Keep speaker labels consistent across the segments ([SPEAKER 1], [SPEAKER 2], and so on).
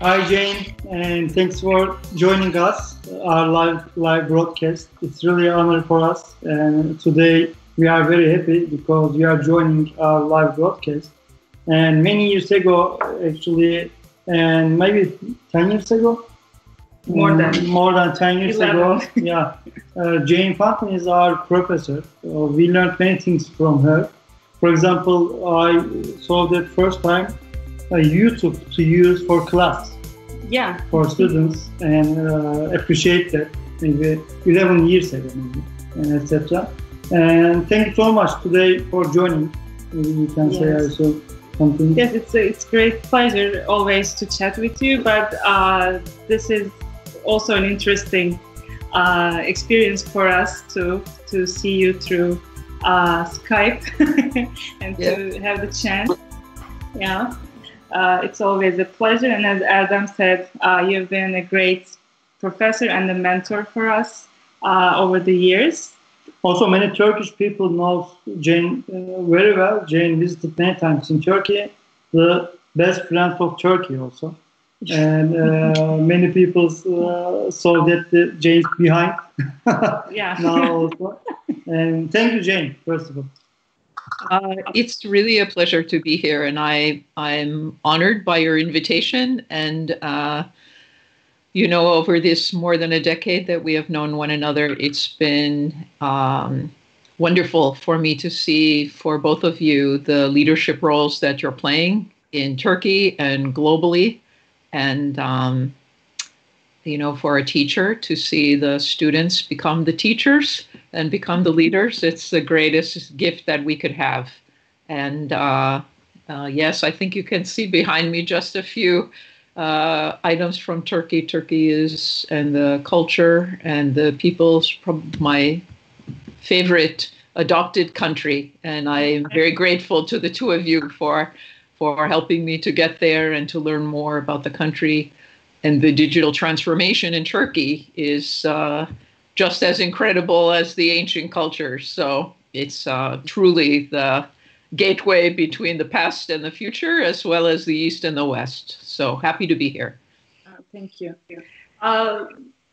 [SPEAKER 1] Hi, Jane, and thanks for joining us, our live live broadcast. It's really an honor for us, and today we are very happy because you are joining our live broadcast. And many years ago, actually, and maybe ten years ago,
[SPEAKER 2] more than
[SPEAKER 1] mm, more than ten years 11. ago, yeah, uh, Jane Fountain is our professor. Uh, we learned many things from her. For example, I saw that first time uh, YouTube to use for class.
[SPEAKER 2] Yeah.
[SPEAKER 1] For students and uh, appreciate that maybe 11 years ago maybe, and etc. And thank you so much today for joining. You can yes. say also something.
[SPEAKER 2] Yes, it's a, it's great pleasure always to chat with you. But uh, this is also an interesting uh, experience for us to to see you through uh, Skype and yeah. to have the chance. Yeah. Uh, it's always a pleasure. And as Erdem said, uh, you've been a great professor and a mentor for us uh, over the years.
[SPEAKER 1] Also, many Turkish people know Jane uh, very well. Jane visited many times in Turkey, the best friend of Turkey also. And uh, many people uh, saw that Jane's behind.
[SPEAKER 2] yeah.
[SPEAKER 1] now also. And thank you, Jane, first of all.
[SPEAKER 3] Uh, it's really a pleasure to be here, and I I'm honored by your invitation. And uh, you know, over this more than a decade that we have known one another, it's been um, wonderful for me to see for both of you the leadership roles that you're playing in Turkey and globally, and um, you know, for a teacher to see the students become the teachers and become the leaders, it's the greatest gift that we could have. And uh, uh, yes, I think you can see behind me just a few uh, items from Turkey. Turkey is, and the culture and the people's my favorite adopted country. And I'm very grateful to the two of you for for helping me to get there and to learn more about the country. And the digital transformation in Turkey is uh, just as incredible as the ancient cultures. So it's uh, truly the gateway between the past and the future, as well as the East and the West. So happy to be here.
[SPEAKER 2] Uh, thank you. Uh,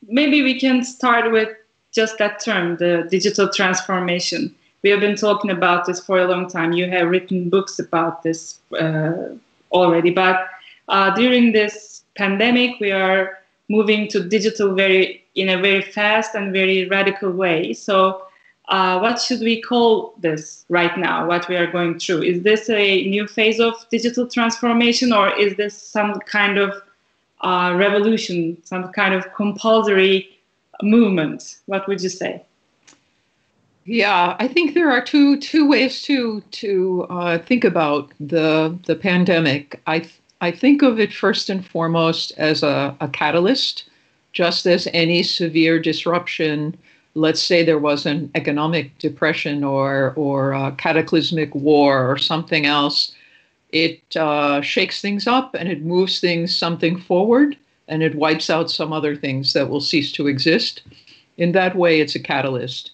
[SPEAKER 2] maybe we can start with just that term, the digital transformation. We have been talking about this for a long time. You have written books about this uh, already, but uh, during this pandemic, we are moving to digital very in a very fast and very radical way. So, uh, what should we call this right now? What we are going through? Is this a new phase of digital transformation, or is this some kind of uh, revolution, some kind of compulsory movement? What would you say?
[SPEAKER 3] Yeah, I think there are two two ways to to uh, think about the the pandemic. I I think of it first and foremost as a, a catalyst just as any severe disruption, let's say there was an economic depression or, or a cataclysmic war or something else, it uh, shakes things up and it moves things something forward and it wipes out some other things that will cease to exist. In that way, it's a catalyst.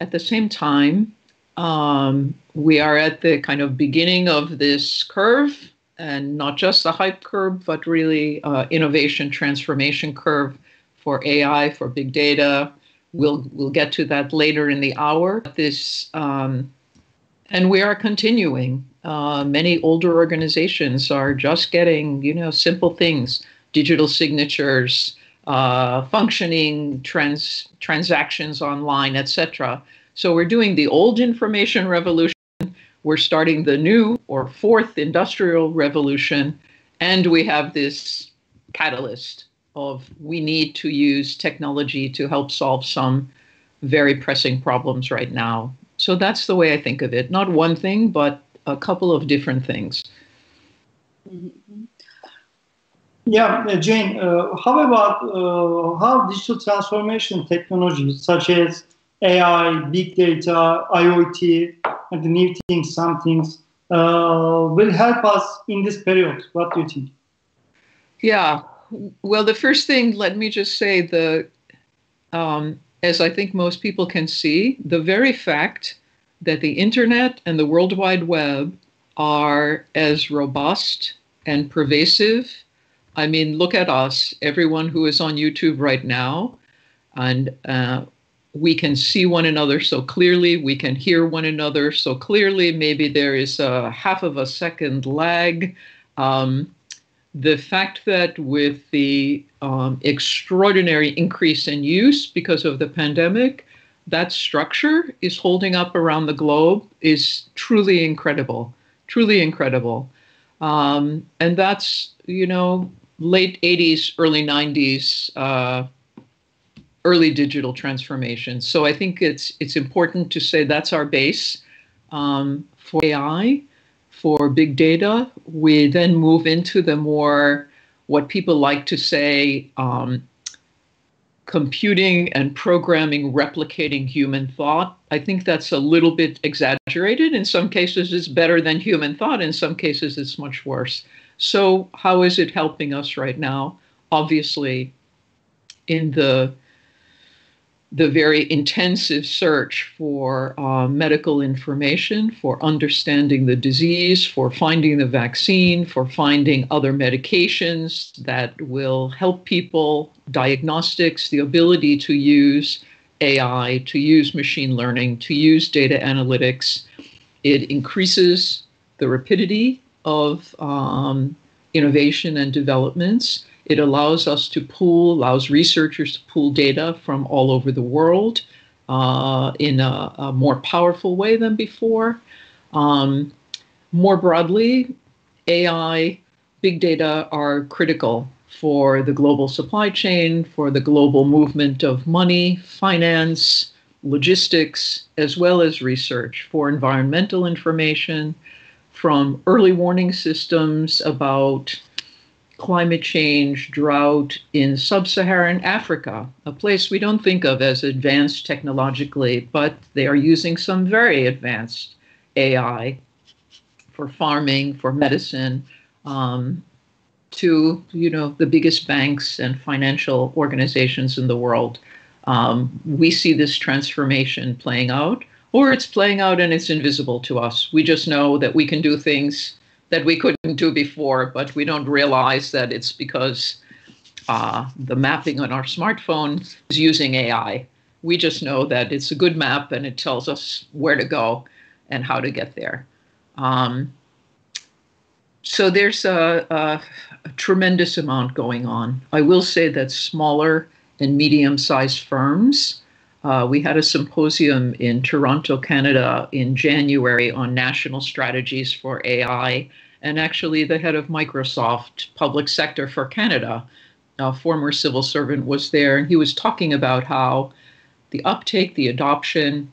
[SPEAKER 3] At the same time, um, we are at the kind of beginning of this curve, and not just the hype curve, but really uh, innovation transformation curve for AI, for big data. We'll we'll get to that later in the hour. This um, and we are continuing. Uh, many older organizations are just getting you know simple things, digital signatures, uh, functioning trans transactions online, etc. So we're doing the old information revolution. We're starting the new or fourth industrial revolution, and we have this catalyst of we need to use technology to help solve some very pressing problems right now. So that's the way I think of it. Not one thing, but a couple of different things.
[SPEAKER 1] Mm-hmm. Yeah, uh, Jane, uh, how about uh, how digital transformation technologies such as AI, big data, IoT, and the new things, some things, uh, will help us in this period? What do you think?
[SPEAKER 3] Yeah, well, the first thing, let me just say the, um, as I think most people can see, the very fact that the internet and the World Wide Web are as robust and pervasive I mean, look at us, everyone who is on YouTube right now, and uh, we can see one another so clearly, we can hear one another so clearly. Maybe there is a half of a second lag. Um, the fact that with the um, extraordinary increase in use because of the pandemic, that structure is holding up around the globe is truly incredible, truly incredible. Um, and that's, you know, late 80s, early 90s, uh, early digital transformation. So I think it's it's important to say that's our base um, for AI, for big data. We then move into the more what people like to say um, computing and programming replicating human thought. I think that's a little bit exaggerated. In some cases, it's better than human thought. In some cases, it's much worse. So, how is it helping us right now? Obviously, in the the very intensive search for uh, medical information, for understanding the disease, for finding the vaccine, for finding other medications that will help people, diagnostics, the ability to use AI, to use machine learning, to use data analytics. It increases the rapidity of um, innovation and developments. It allows us to pool, allows researchers to pool data from all over the world uh, in a, a, more powerful way than before. Um, more broadly, AI, big data are critical for the global supply chain, for the global movement of money, finance, logistics, as well as research for environmental information, from early warning systems about climate change, drought in sub Saharan Africa, a place we don't think of as advanced technologically, but they are using some very advanced AI for farming, for medicine, um, to you know the biggest banks and financial organizations in the world. Um, we see this transformation playing out, or it's playing out and it's invisible to us. We just know that we can do things that we couldn't do before, but we don't realize that it's because uh, the mapping on our smartphone is using AI. We just know that it's a good map and it tells us where to go and how to get there. Um, so there's a, a, a, tremendous amount going on. I will say that smaller and medium sized firms, uh, we had a symposium in Toronto, Canada in January on national strategies for AI and actually the head of Microsoft public sector for Canada, a former civil servant, was there, and he was talking about how the uptake, the adoption,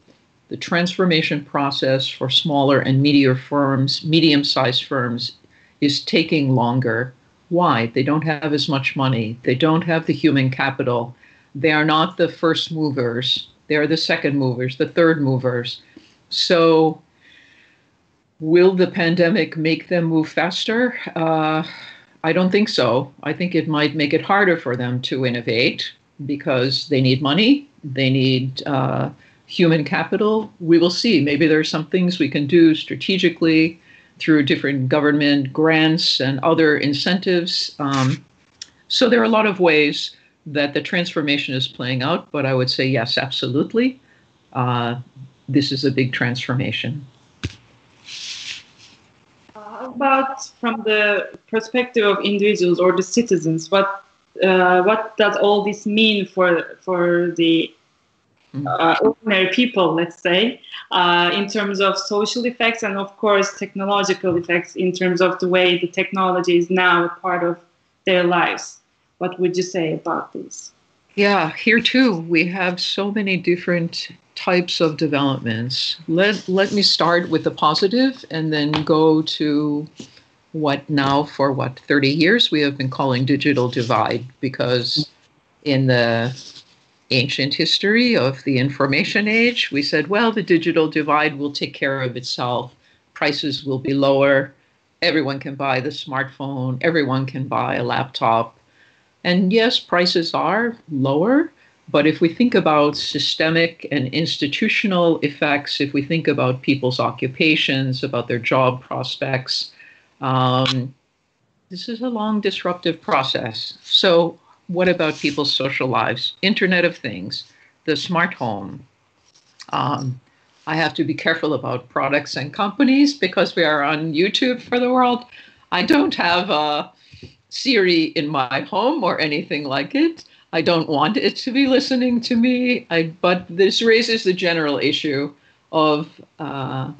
[SPEAKER 3] the transformation process for smaller and medium firms, medium-sized firms, is taking longer. Why? They don't have as much money. They don't have the human capital. They are not the first movers. They are the second movers, the third movers. So Will the pandemic make them move faster? Uh, I don't think so. I think it might make it harder for them to innovate because they need money, they need uh, human capital. We will see. Maybe there are some things we can do strategically through different government grants and other incentives. Um, so there are a lot of ways that the transformation is playing out, but I would say yes, absolutely. Uh, this is a big transformation
[SPEAKER 2] about from the perspective of individuals or the citizens? What uh, what does all this mean for for the mm. uh, ordinary people, let's say, uh, in terms of social effects and of course technological effects in terms of the way the technology is now a part of their lives? What would you say about this?
[SPEAKER 3] Yeah, here too, we have so many different types of developments. Let, let me start with the positive and then go to what now, for what, 30 years, we have been calling digital divide because in the ancient history of the information age, we said, well, the digital divide will take care of itself, prices will be lower, everyone can buy the smartphone, everyone can buy a laptop. And yes, prices are lower, but if we think about systemic and institutional effects, if we think about people's occupations, about their job prospects, um, This is a long disruptive process. So, what about people's social lives? Internet of Things, the smart home. Um, I have to be careful about products and companies because we are on YouTube for the world. I don't have a Siri in my home or anything like it. I don't want it to be listening to me. I, but this raises the general issue of, uh,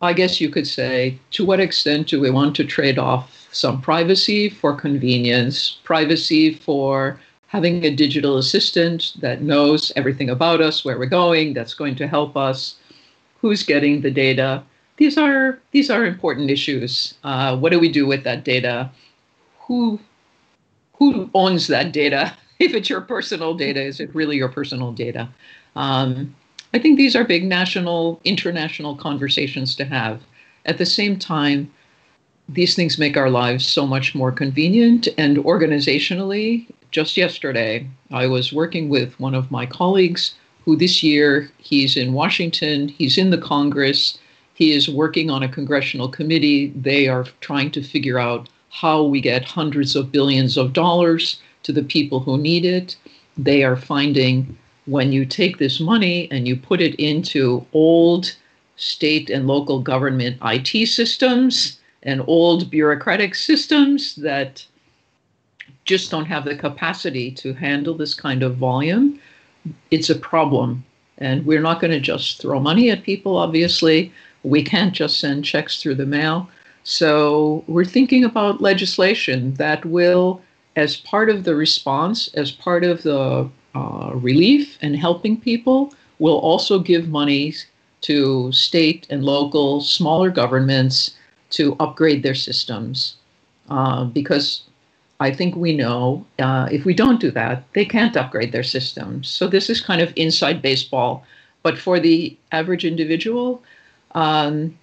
[SPEAKER 3] I guess you could say, to what extent do we want to trade off some privacy for convenience, privacy for having a digital assistant that knows everything about us, where we're going, that's going to help us, who's getting the data. These are these are important issues. Uh, what do we do with that data? Who who owns that data? If it's your personal data, is it really your personal data? Um, I think these are big national, international conversations to have. At the same time, these things make our lives so much more convenient and organizationally. Just yesterday, I was working with one of my colleagues who this year he's in Washington, he's in the Congress, he is working on a congressional committee. They are trying to figure out how we get hundreds of billions of dollars to the people who need it. They are finding when you take this money and you put it into old state and local government IT systems and old bureaucratic systems that just don't have the capacity to handle this kind of volume, it's a problem. And we're not going to just throw money at people, obviously. We can't just send checks through the mail. So we're thinking about legislation that will, as part of the response, as part of the uh, relief and helping people, will also give money to state and local smaller governments to upgrade their systems. Uh, because I think we know uh, if we don't do that, they can't upgrade their systems. So this is kind of inside baseball. But for the average individual, um,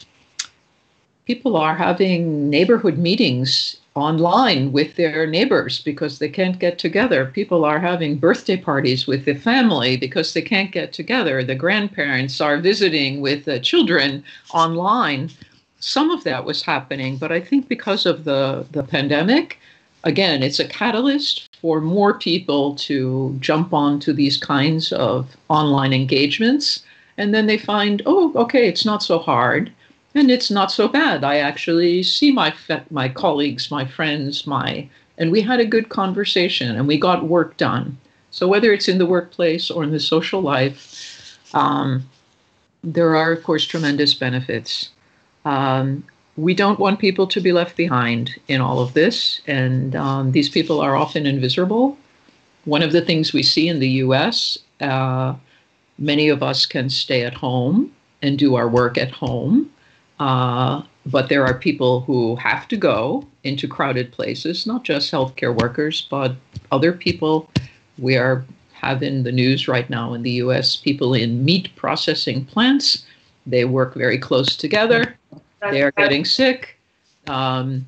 [SPEAKER 3] people are having neighborhood meetings online with their neighbors because they can't get together. People are having birthday parties with the family because they can't get together. The grandparents are visiting with the children online. Some of that was happening, but I think because of the, the pandemic, again, it's a catalyst for more people to jump onto these kinds of online engagements. And then they find, oh, okay, it's not so hard and it's not so bad. I actually see my my colleagues, my friends, my and we had a good conversation and we got work done. So whether it's in the workplace or in the social life, um, there are of course tremendous benefits. Um, we don't want people to be left behind in all of this, and um, these people are often invisible. One of the things we see in the U.S. Uh, many of us can stay at home and do our work at home. Uh, but there are people who have to go into crowded places, not just healthcare workers, but other people. We are having the news right now in the US people in meat processing plants. They work very close together. They are getting sick. Um,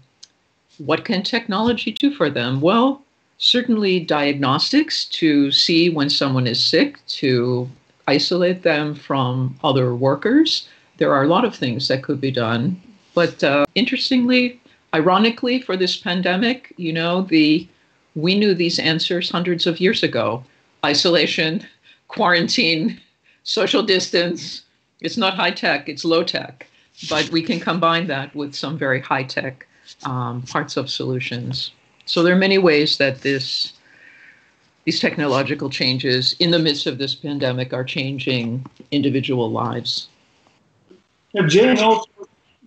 [SPEAKER 3] what can technology do for them? Well, certainly diagnostics to see when someone is sick, to isolate them from other workers there are a lot of things that could be done. But uh, interestingly, ironically, for this pandemic, you know, the we knew these answers hundreds of years ago: isolation, quarantine, social distance. It's not high tech; it's low tech. But we can combine that with some very high tech um, parts of solutions. So there are many ways that this these technological changes in the midst of this pandemic are changing individual lives.
[SPEAKER 1] Yeah, Jane, also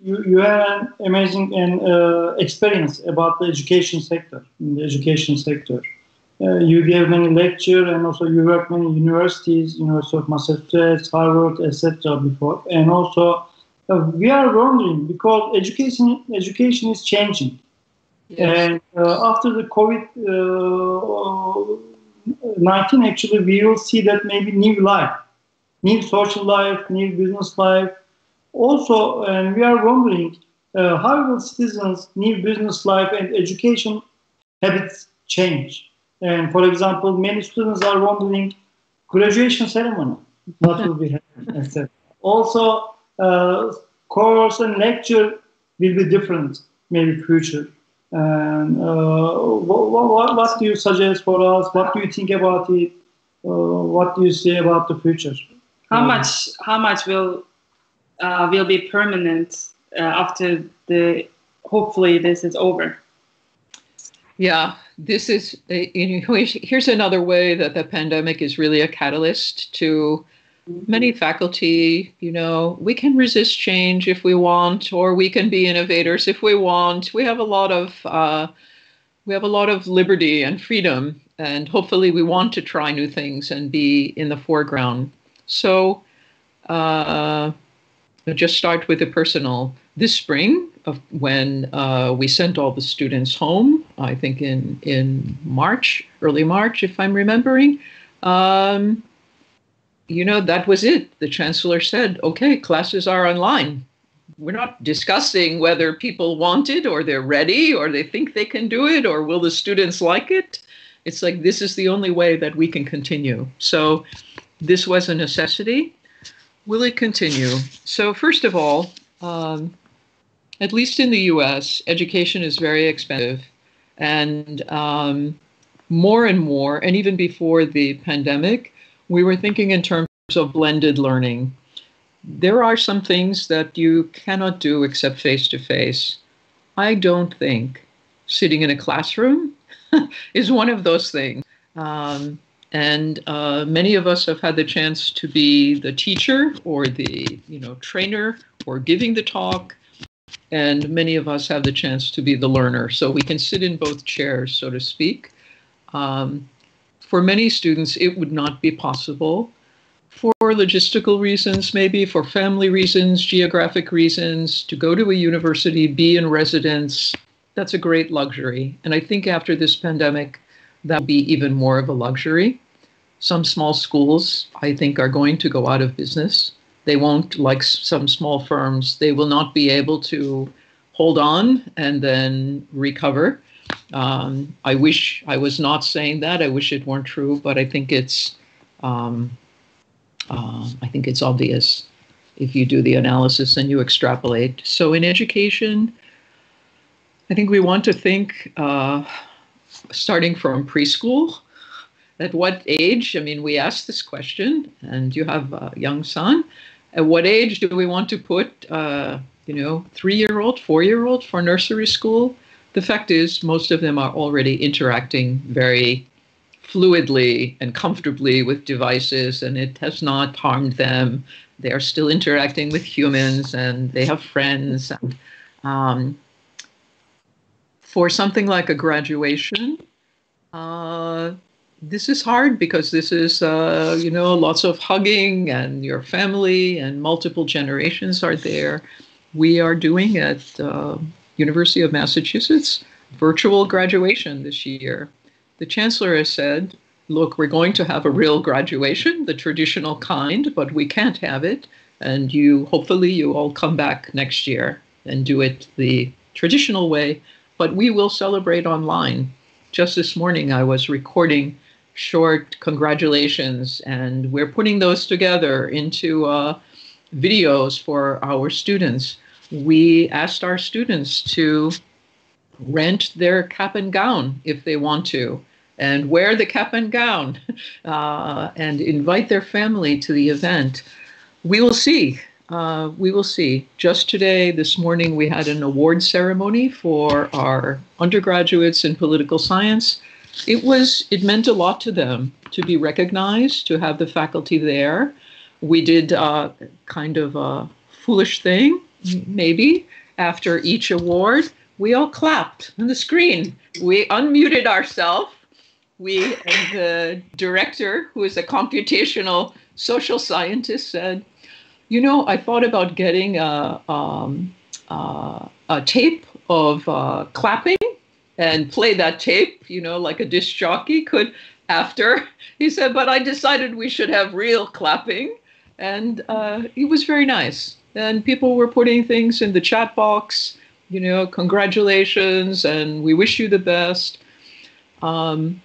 [SPEAKER 1] you, you have an amazing uh, experience about the education sector. In the education sector, uh, you gave many lecture and also you worked many universities, University of Massachusetts, Harvard, etc. Before, and also uh, we are wondering because education education is changing, yes. and uh, after the COVID. Uh, 19 actually we will see that maybe new life new social life new business life also, and we are wondering uh, how will citizens' new business life and education habits change? And for example, many students are wondering graduation ceremony, what will be happening, Also, uh, course and lecture will be different. maybe future. And uh, what, what, what do you suggest for us? What do you think about it? Uh, what do you say about the future?
[SPEAKER 2] How much? How much will uh, will be permanent uh, after the? Hopefully, this is over.
[SPEAKER 3] Yeah, this is you know, here's another way that the pandemic is really a catalyst to many faculty. You know, we can resist change if we want, or we can be innovators if we want. We have a lot of uh, we have a lot of liberty and freedom, and hopefully, we want to try new things and be in the foreground. So, uh, just start with the personal. This spring, of when uh, we sent all the students home, I think in in March, early March, if I'm remembering. Um, you know, that was it. The chancellor said, "Okay, classes are online. We're not discussing whether people want it or they're ready or they think they can do it or will the students like it. It's like this is the only way that we can continue." So, this was a necessity. Will it continue? So, first of all. Um, at least in the US, education is very expensive. And um, more and more, and even before the pandemic, we were thinking in terms of blended learning. There are some things that you cannot do except face to face. I don't think sitting in a classroom is one of those things. Um, and uh, many of us have had the chance to be the teacher or the you know trainer or giving the talk and many of us have the chance to be the learner. So we can sit in both chairs, so to speak. Um, for many students, it would not be possible for logistical reasons, maybe for family reasons, geographic reasons, to go to a university, be in residence. That's a great luxury. And I think after this pandemic, that will be even more of a luxury. Some small schools, I think, are going to go out of business. They won't, like some small firms, they will not be able to hold on and then recover. Um, I wish I was not saying that. I wish it weren't true, but I think it's, um, uh, I think it's obvious if you do the analysis and you extrapolate. So in education, I think we want to think uh, starting from preschool. At what age? I mean, we asked this question, and you have a young son. At what age do we want to put, uh, you know, three-year-old, four-year-old for nursery school? The fact is, most of them are already interacting very fluidly and comfortably with devices, and it has not harmed them. They are still interacting with humans, and they have friends. And um, for something like a graduation, uh, this is hard because this is uh, you know lots of hugging and your family and multiple generations are there we are doing it uh, university of massachusetts virtual graduation this year. The chancellor has said look we're going to have a real graduation the traditional kind but we can't have it. And you hopefully you all come back next year and do it the traditional way. But we will celebrate online. Just this morning i was recording short congratulations, and we're putting those together into uh, videos for our students. We asked our students to rent their cap and gown if they want to, and wear the cap and gown, uh, and invite their family to the event. We will see. Uh, we will see. Just today, this morning, we had an award ceremony for our undergraduates in political science it was it meant a lot to them to be recognized to have the faculty there we did uh, kind of a foolish thing maybe after each award we all clapped on the screen we unmuted ourselves we and the director who is a computational social scientist said you know i thought about getting a, um, uh, a tape of uh, clapping and play that tape, you know, like a disc jockey could after. He said, but I decided we should have real clapping. And uh, it was very nice. And people were putting things in the chat box, you know, congratulations and we wish you the best. Um,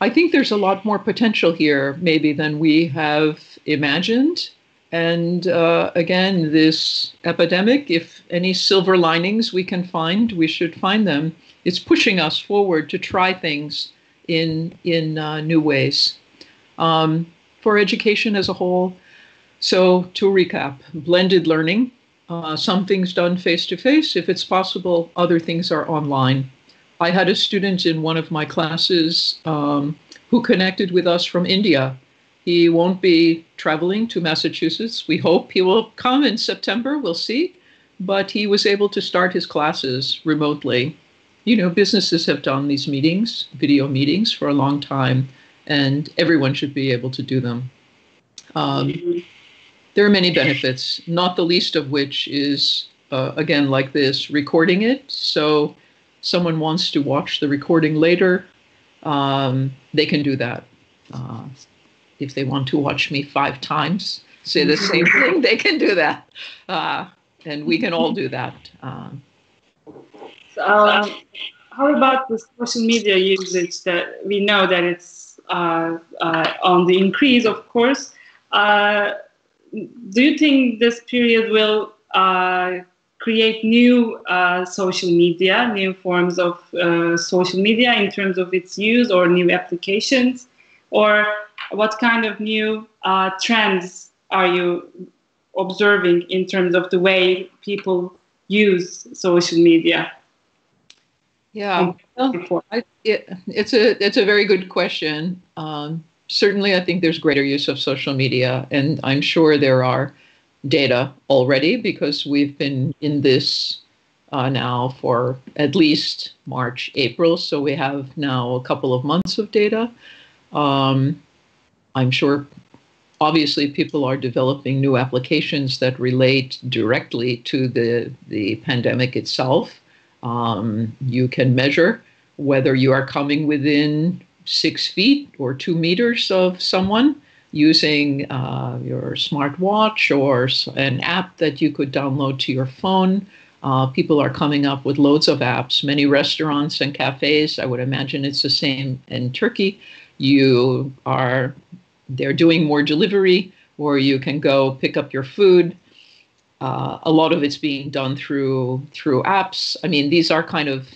[SPEAKER 3] I think there's a lot more potential here, maybe, than we have imagined. And uh, again, this epidemic, if any silver linings we can find, we should find them. It's pushing us forward to try things in in uh, new ways um, for education as a whole. So to recap, blended learning. Uh, some things done face to face. If it's possible, other things are online. I had a student in one of my classes um, who connected with us from India. He won't be traveling to Massachusetts. We hope he will come in September. We'll see. But he was able to start his classes remotely. You know, businesses have done these meetings, video meetings, for a long time, and everyone should be able to do them. Um, there are many benefits, not the least of which is, uh, again, like this, recording it. So someone wants to watch the recording later, um, they can do that. Uh, if they want to watch me five times say the same thing, they can do that. Uh, and we can all do that.
[SPEAKER 2] Um, um, how about the social media usage that we know that it's uh, uh, on the increase, of course. Do you think this period will uh, create new uh, social media, new forms of uh, social media in terms of its use or new applications? Or what kind of new uh, trends are you observing in terms of the way people use social media?
[SPEAKER 3] Yeah, well, it, it's a it's a very good question. Um, certainly, I think there's greater use of social media, and I'm sure there are data already because we've been in this uh, now for at least March, April. So we have now a couple of months of data. Um, I'm sure, obviously, people are developing new applications that relate directly to the, the pandemic itself. Um, you can measure whether you are coming within six feet or two meters of someone using uh, your smartwatch or an app that you could download to your phone. Uh, people are coming up with loads of apps. Many restaurants and cafes, I would imagine it's the same in Turkey. You are, they're doing more delivery, or you can go pick up your food. Uh, a lot of it's being done through through apps. I mean, these are kind of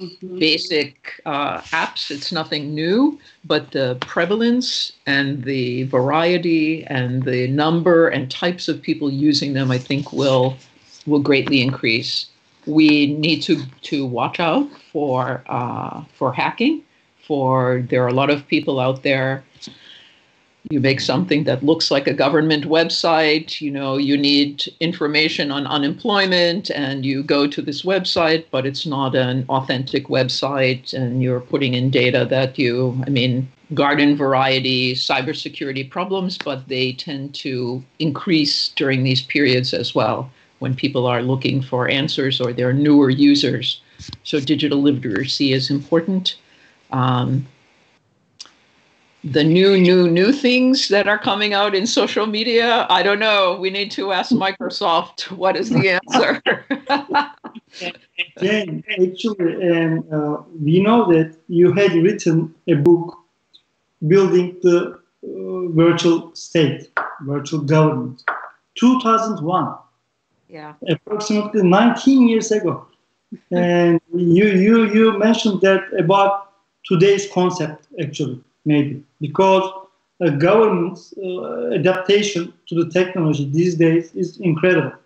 [SPEAKER 3] mm-hmm. basic uh, apps. It's nothing new, but the prevalence and the variety and the number and types of people using them, I think, will will greatly increase. We need to to watch out for uh, for hacking. For there are a lot of people out there you make something that looks like a government website you know you need information on unemployment and you go to this website but it's not an authentic website and you're putting in data that you i mean garden variety cybersecurity problems but they tend to increase during these periods as well when people are looking for answers or they're newer users. So digital literacy is important. Um, the new, new, new things that are coming out in social media? I don't know. We need to ask Microsoft what is the answer.
[SPEAKER 1] Jane, actually, um, uh, we know that you had written a book building the uh, virtual state, virtual government, 2001.
[SPEAKER 3] Yeah.
[SPEAKER 1] Approximately 19 years ago. and you, you, you mentioned that about today's concept, actually maybe because a government's uh, adaptation to the technology these days is incredible.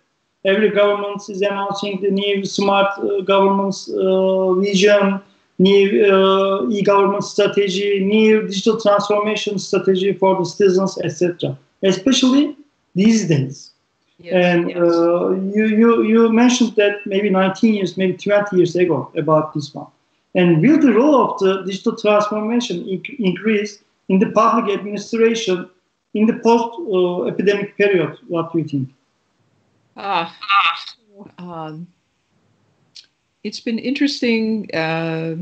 [SPEAKER 1] Every government is announcing the new smart uh, government's uh, vision, new uh, e-government strategy, new digital transformation strategy for the citizens, etc. Especially these days. Yes, and yes. Uh, you, you, you mentioned that maybe 19 years, maybe 20 years ago about this one. And will the role of the digital transformation inc- increase in the public administration in the post-epidemic period? What do you think?
[SPEAKER 3] Uh, um, it's been interesting uh,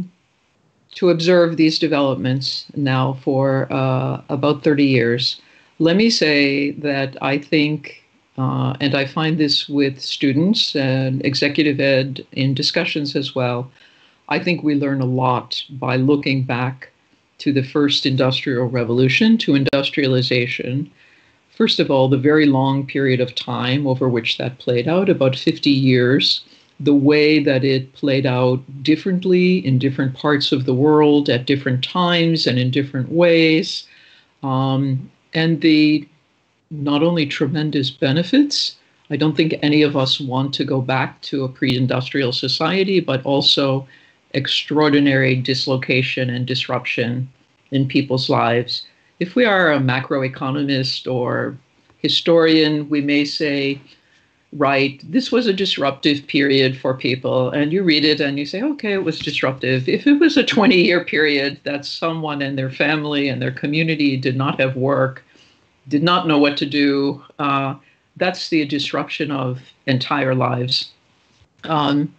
[SPEAKER 3] to observe these developments now for uh, about 30 years. Let me say that I think, uh, and I find this with students and executive ed in discussions as well, I think we learn a lot by looking back to the first industrial revolution, to industrialization. first of all, the very long period of time over which that played out, about 50 years, the way that it played out differently in different parts of the world at different times and in different ways, um, and the not only tremendous benefits. I don't think any of us want to go back to a pre industrial society, but also extraordinary dislocation and disruption in people's lives. If we are a macroeconomist or historian, we may say, right, this was a disruptive period for people. And you read it and you say, okay, it was disruptive. If it was a 20 year period that someone and their family and their community did not have work, did not know what to do, uh, that's the disruption of entire lives. Um,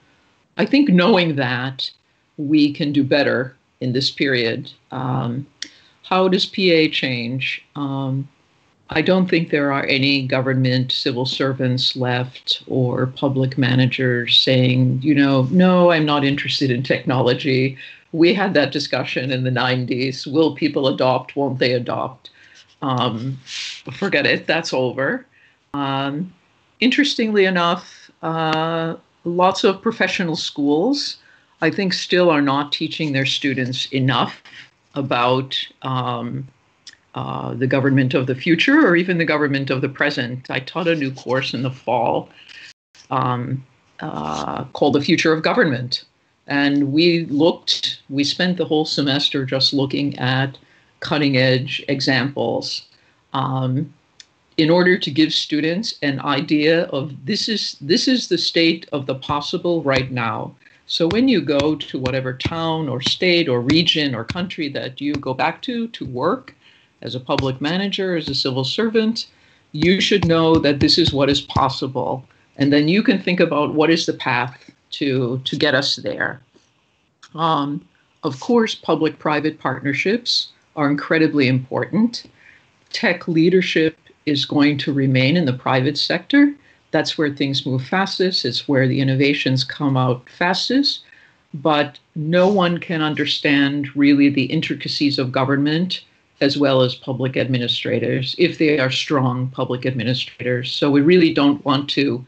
[SPEAKER 3] I think knowing that we can do better in this period. Um, how does PA change? Um, I don't think there are any government civil servants left or public managers saying, you know, no, I'm not interested in technology. We had that discussion in the 90s. Will people adopt? Won't they adopt? Um, forget it, that's over. Um, interestingly enough, uh, lots of professional schools, I think, still are not teaching their students enough about um, uh, the government of the future or even the government of the present. I taught a new course in the fall um, uh, called The Future of Government. And we looked, we spent the whole semester just looking at cutting edge examples um, in order to give students an idea of this is this is the state of the possible right now. So when you go to whatever town or state or region or country that you go back to to work, as a public manager, as a civil servant, you should know that this is what is possible. And then you can think about what is the path to, to get us there. Um, of course, public private partnerships are incredibly important. Tech leadership is going to remain in the private sector. That's where things move fastest, it's where the innovations come out fastest. But no one can understand really the intricacies of government as well as public administrators, if they are strong public administrators. So we really don't want to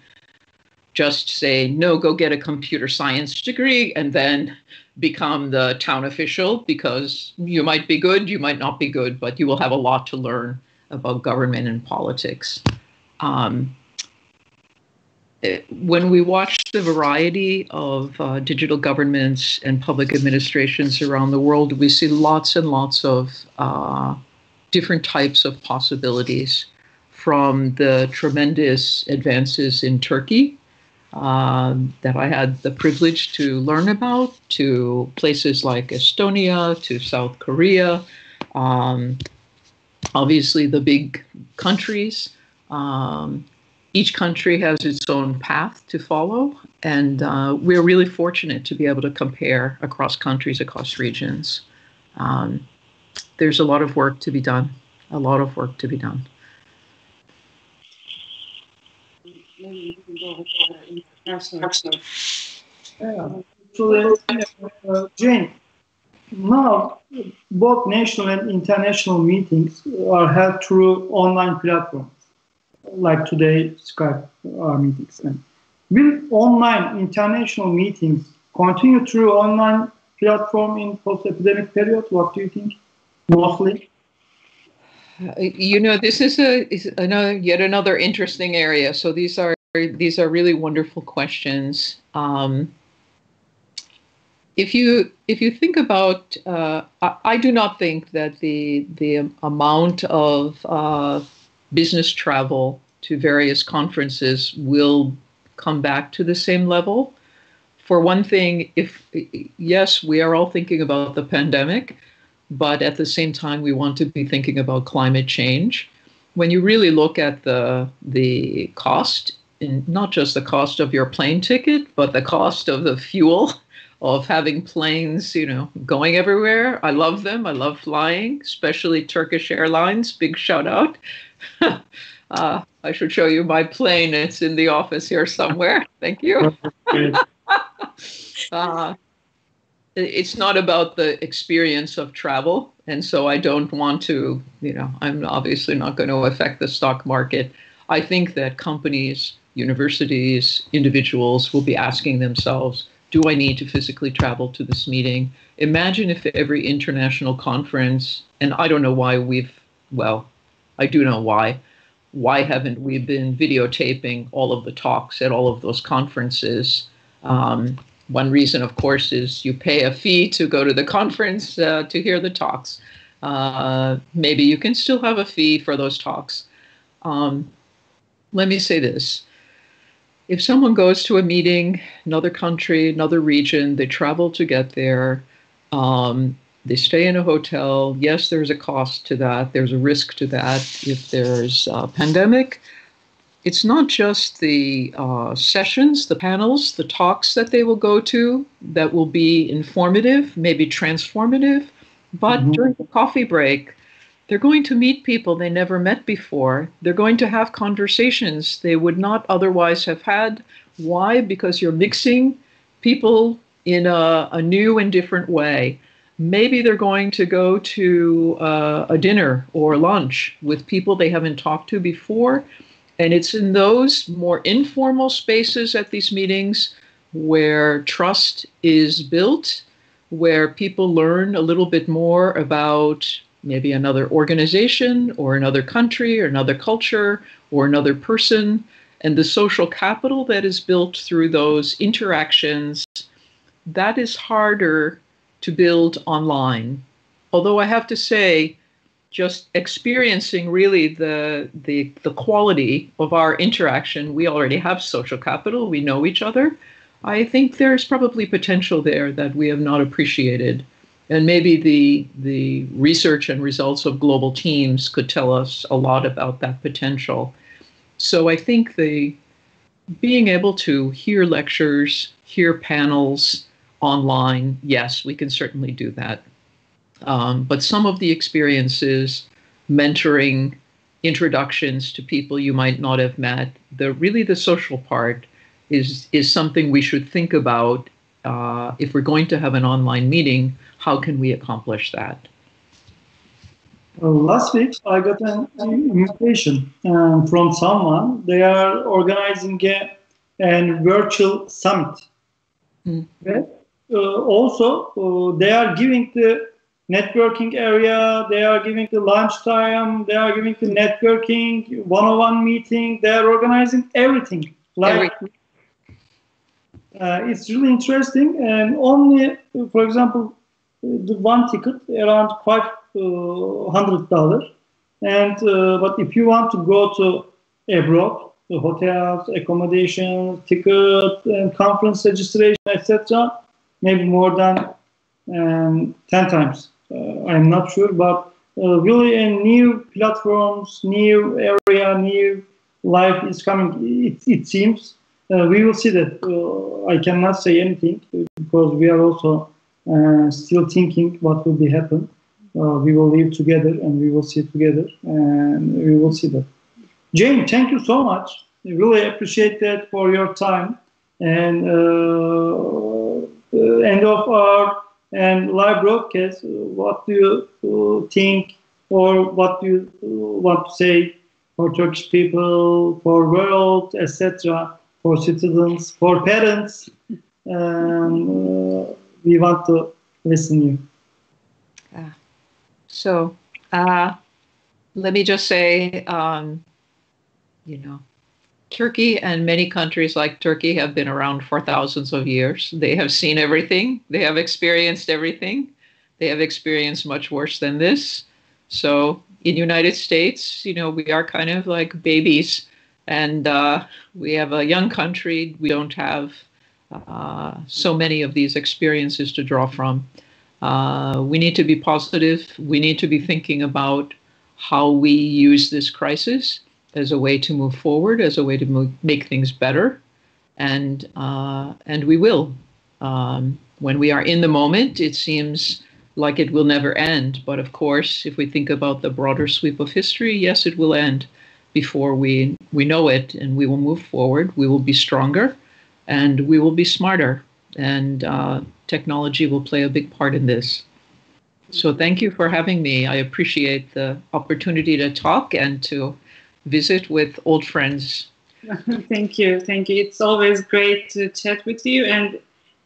[SPEAKER 3] just say, no, go get a computer science degree and then become the town official because you might be good, you might not be good, but you will have a lot to learn about government and politics. Um, when we watch the variety of uh, digital governments and public administrations around the world, we see lots and lots of uh, different types of possibilities from the tremendous advances in Turkey um, that I had the privilege to learn about, to places like Estonia, to South Korea, um, obviously the big countries. Um, each country has its own path to follow, and uh, we're really fortunate to be able to compare across countries, across regions. Um, there's a lot of work to be done, a lot of work to be done.
[SPEAKER 1] So, Jane, now both national and international meetings are held through online platforms like today Skype our meetings. And will online international meetings continue through online platform in post-epidemic period? What do you think? Mostly.
[SPEAKER 3] You know, this is a is another yet another interesting area. So these are these are really wonderful questions. Um, if you if you think about, uh, I, I, do not think that the the amount of uh, business travel to various conferences will come back to the same level. For one thing, if yes, we are all thinking about the pandemic, but at the same time, we want to be thinking about climate change. When you really look at the the cost, not just the cost of your plane ticket, but the cost of the fuel of having planes, you know, going everywhere. I love them. I love flying, especially Turkish Airlines. Big shout out. uh, I should show you my plane. It's in the office here somewhere. Thank you. uh, it's not about the experience of travel. And so I don't want to, you know, I'm obviously not going to affect the stock market. I think that companies, universities, individuals will be asking themselves, do I need to physically travel to this meeting? Imagine if every international conference, and I don't know why we've, well, I do know why. Why haven't we been videotaping all of the talks at all of those conferences? Um, one reason, of course, is you pay a fee to go to the conference uh, to hear the talks. Uh, maybe you can still have a fee for those talks. Um, let me say this. If someone goes to a meeting, another country, another region, they travel to get there, um, they stay in a hotel. Yes, there's a cost to that. There's a risk to that if there's a pandemic it's not just the uh, sessions, the panels, the talks that they will go to that will be informative, maybe transformative, but mm-hmm. during the coffee break, they're going to meet people they never met before. They're going to have conversations they would not otherwise have had. Why? Because you're mixing people in a, a new and different way. Maybe they're going to go to uh, a dinner or lunch with people they haven't talked to before and it's in those more informal spaces at these meetings where trust is built, where people learn a little bit more about maybe another organization or another country or another culture or another person, and the social capital that is built through those interactions. That is harder to build online. Although I have to say, just experiencing really the, the the quality of our interaction we already have social capital we know each other. I think there's probably potential there that we have not appreciated. And maybe the the research and results of global teams could tell us a lot about that potential. So i think the being able to hear lectures hear panels online yes we can certainly do that um, but some of the experiences, mentoring, introductions to people you might not have met, the really the social part is is something we should think about uh, if we're going to have an online meeting. How can we accomplish that?
[SPEAKER 1] Well, last week, I got an invitation um, from someone. They are organizing a, a virtual summit. Mm. Uh, also, uh, they are giving the networking area. They are giving the lunchtime. They are giving the networking, one-on-one meeting. They are organizing everything. Like uh, it's really interesting. And only, for example, the one ticket around five uh, hundred dollars. And uh, but if you want to go to abroad, the hotels, accommodation, ticket, and conference registration, etc., maybe more than um, ten times uh, I'm not sure, but uh, really a new platforms, new area, new life is coming. It, it seems uh, we will see that. I cannot say anything because we are also still thinking what will be happen. Uh, we will live together and we will sit together and we will see that. Jane, thank you so much. I really appreciate that for your time. And uh, end of our and live broadcast, what do you uh, think or what do you uh, want to say for Turkish people, for world, etc., for citizens, for parents? Um, uh, we want to listen to you.
[SPEAKER 3] Uh, so, uh, let me just say, um, you know, Turkey and many countries like Turkey have been around for thousands of years. They have seen everything, they have experienced everything. They have experienced much worse than this. So in United States, you know, we are kind of like babies and uh, we have a young country. We don't have uh, so many of these experiences to draw from. Uh, we need to be positive. We need to be thinking about how we use this crisis as a way to move forward, as a way to move, make things better, and uh, and we will. Um, when we are in the moment, it seems like it will never end. But of course, if we think about the broader sweep of history, yes, it will end before we we know it, and we will move forward. We will be stronger, and we will be smarter. And uh, technology will play a big part in this. So thank you for having me. I appreciate the opportunity to talk and to visit with old friends.
[SPEAKER 2] thank you. Thank you. It's always great to chat with you. And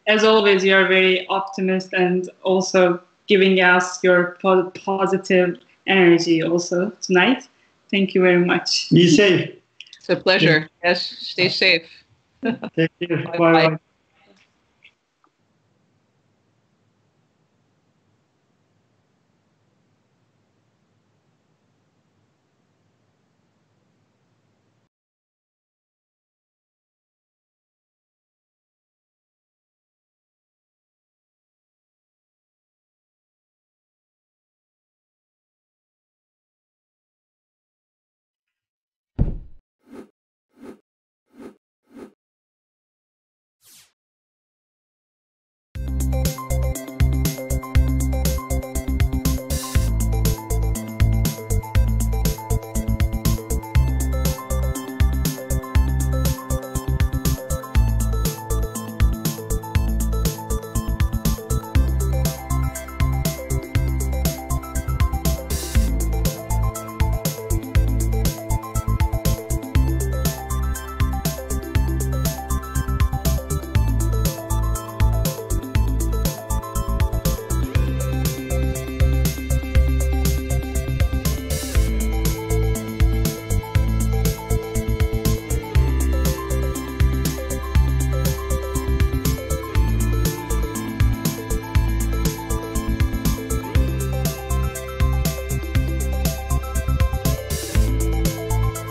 [SPEAKER 2] as always, you are very optimist and also giving us your positive energy also tonight. Thank you very much.
[SPEAKER 1] Be safe.
[SPEAKER 3] It's a pleasure. Yes, stay safe.
[SPEAKER 1] Take care. Bye bye.